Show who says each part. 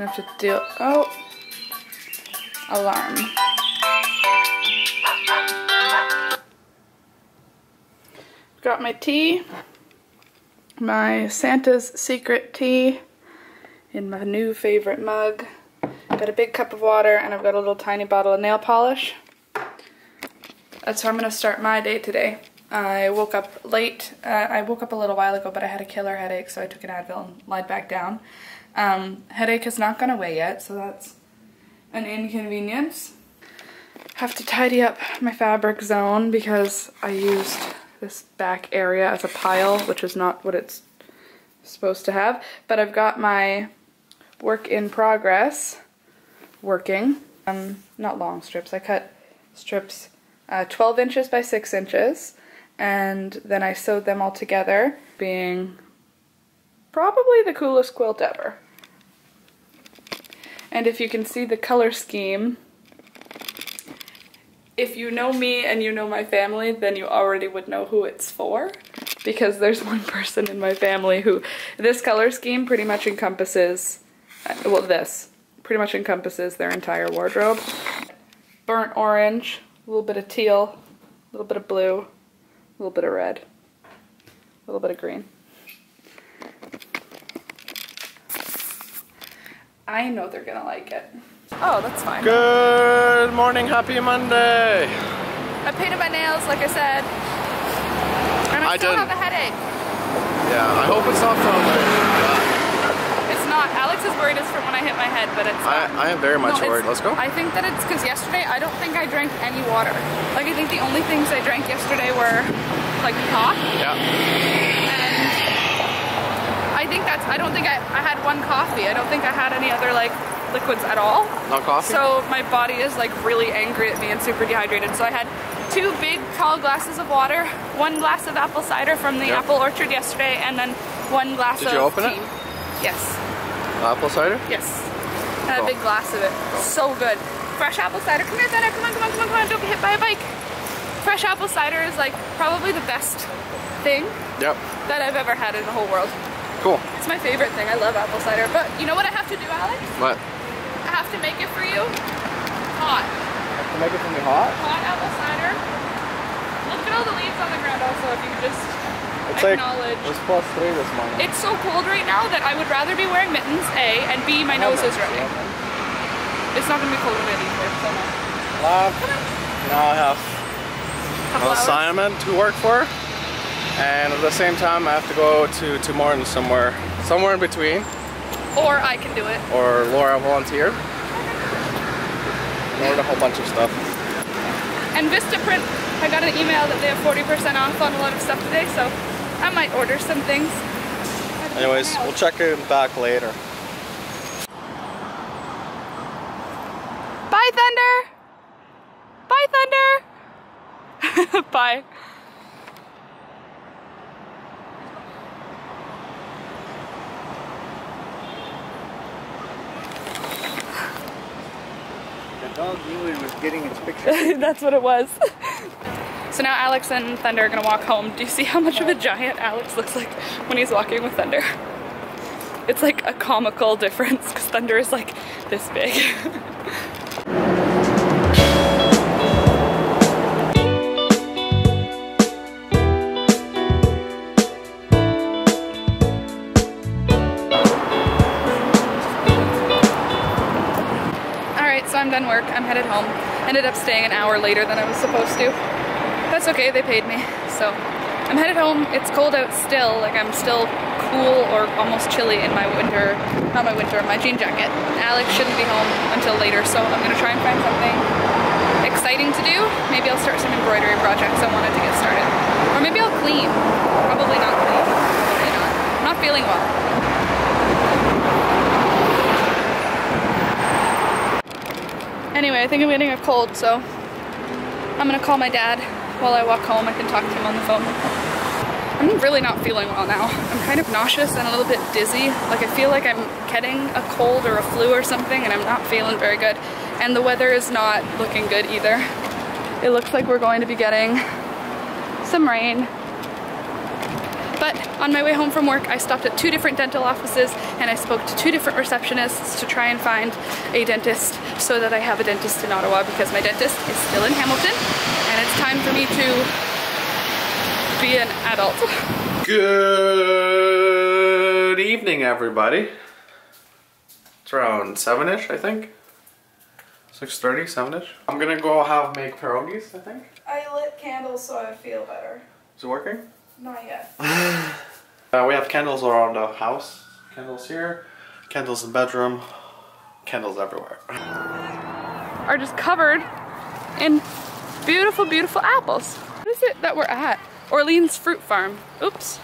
Speaker 1: gonna have to deal. Oh, alarm. Got my tea, my Santa's Secret tea in my new favorite mug. Got a big cup of water and I've got a little tiny bottle of nail polish. That's how I'm gonna start my day today. I woke up late. Uh, I woke up a little while ago, but I had a killer headache, so I took an Advil and lied back down. Um, headache has not gone away yet, so that's an inconvenience. Have to tidy up my fabric zone because I used this back area as a pile, which is not what it's supposed to have. But I've got my work in progress working. Um, not long strips. I cut strips uh, 12 inches by 6 inches and then I sewed them all together, being probably the coolest quilt ever. And if you can see the color scheme, if you know me and you know my family, then you already would know who it's for. Because there's one person in my family who, this color scheme pretty much encompasses, uh, well this, pretty much encompasses their entire wardrobe. Burnt orange, a little bit of teal, a little bit of blue, a little bit of red, a little bit of green. I know they're gonna like it. Oh, that's fine.
Speaker 2: Good morning, happy Monday.
Speaker 1: I painted my nails, like I said, and I,
Speaker 2: I
Speaker 1: still
Speaker 2: didn't.
Speaker 1: have a headache.
Speaker 2: Yeah, I hope it's not from
Speaker 1: It's not. Alex is worried it's from when I hit my head, but it's
Speaker 2: I. I am very much
Speaker 1: No,
Speaker 2: worried. Let's go.
Speaker 1: I think that it's because yesterday I don't think I drank any water. Like I think the only things I drank yesterday were like pop,
Speaker 2: yeah.
Speaker 1: and I think that's. I don't think I, I had one coffee. I don't think I had any other like liquids at all.
Speaker 2: No coffee?
Speaker 1: So my body is like really angry at me and super dehydrated. So I had two big tall glasses of water, one glass of apple cider from the
Speaker 2: Yep.
Speaker 1: apple orchard yesterday, and then one glass
Speaker 2: Did
Speaker 1: of
Speaker 2: you open it?
Speaker 1: Yes.
Speaker 2: Apple cider?
Speaker 1: Yes. And a big glass of it. So good. Fresh apple cider. Come here, Dada. Come on, come on, come on, come on. Don't get hit by a bike. Fresh apple cider is like probably the best thing
Speaker 2: Yep.
Speaker 1: that I've ever had in the whole world.
Speaker 2: Cool.
Speaker 1: It's my favorite thing. I love apple cider. But you know what I have to do, Alex?
Speaker 2: What?
Speaker 1: I have to make it for you hot.
Speaker 2: Have to make it from the hot?
Speaker 1: Hot apple cider. Look at all the leaves on the ground also if you could just
Speaker 2: It's like, it's plus three this morning.
Speaker 1: It's so cold right now that I would rather be wearing mittens, A, and B, my nose is running. It's not gonna be cold when I leave here, so no.
Speaker 2: Lab. Now I have an assignment to work for. And at the same time, I have to go to, to Morton somewhere, somewhere in between.
Speaker 1: Or I can do it.
Speaker 2: Or Laura volunteer. Or a whole bunch of stuff.
Speaker 1: And Vistaprint, I got an email that they have 40% off on a lot of stuff today, so I might order some things.
Speaker 2: Anyways, we'll check it back later.
Speaker 1: Bye, Thunder! Bye,
Speaker 3: The dog knew it was getting its picture.
Speaker 1: That's what it was. so now Alex and Thunder are gonna walk home. Do you see how much of a giant Alex looks like when he's walking with Thunder? It's like a comical difference because Thunder is like this big. I'm headed home. Ended up staying an hour later than I was supposed to. That's okay, they paid me. So I'm headed home. It's cold out still. Like I'm still cool or almost chilly in my winter, not my winter, my jean jacket. Alex shouldn't be home until later, so I'm gonna try and find something exciting to do. Maybe I'll start some embroidery projects I wanted to get started. Or maybe I'll clean. Probably not. I'm not feeling well. Anyway, I think I'm getting a cold, so I'm gonna call my dad while I walk home. I can talk to him on the phone. I'm really not feeling well now. I'm kind of nauseous and a little bit dizzy. Like I feel like I'm getting a cold or a flu or something and I'm not feeling very good. And the weather is not looking good either. It looks like we're going to be getting some rain. But on my way home from work, I stopped at two different dental offices and I spoke to two different receptionists to try and find a dentist so that I have a dentist in Ottawa because my dentist is still in Hamilton and it's time for me to be an adult.
Speaker 2: Good evening, everybody. It's around 7-ish, I think. 6.30, 7-ish. I'm gonna go have make pierogies, I think.
Speaker 1: I lit candles so I feel better.
Speaker 2: Is it working?
Speaker 1: Not yet.
Speaker 2: Uh, we have candles around the house. Candles here, candles in the bedroom, candles everywhere.
Speaker 1: Are just covered in beautiful, beautiful apples. What is it that we're at? Orleans Fruit Farm. Oops.